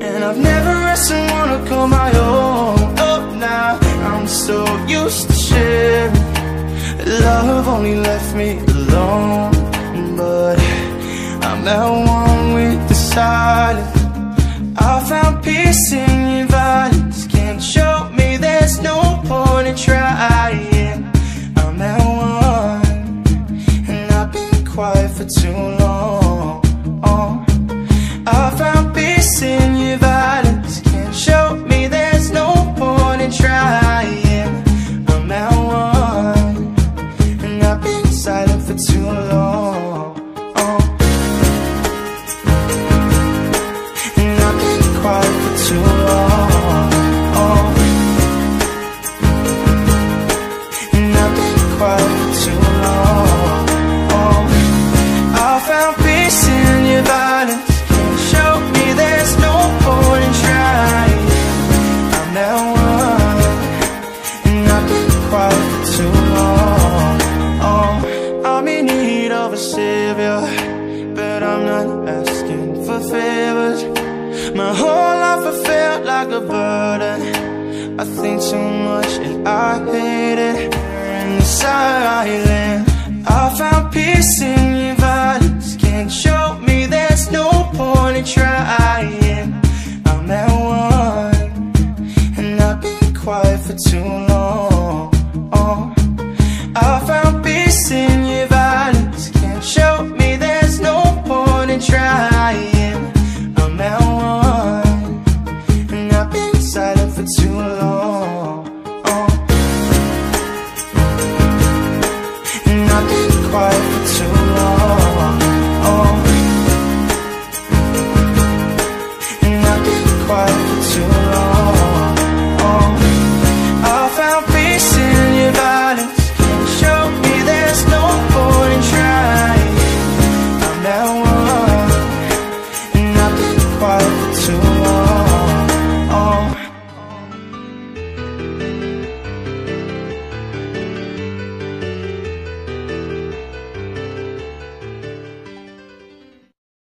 And I've never had someone to call my own. Up now, I'm so used to sharing Love only left me alone. But I'm at one with the silence. I found peace in your violence. Can't show me there's no point in trying. I'm at one. And I've been quiet for too long too long And I've been quiet too long I found peace in your violence show me there's no point in trying I'm one And I've been quiet too long I'm in need of a savior But I'm not asking for favors. My never felt like a burden. I think too much and I hate it. In this island I found peace in your violence. Can't show me there's no point in trying. I'm at one And I've been quiet for too long. I found while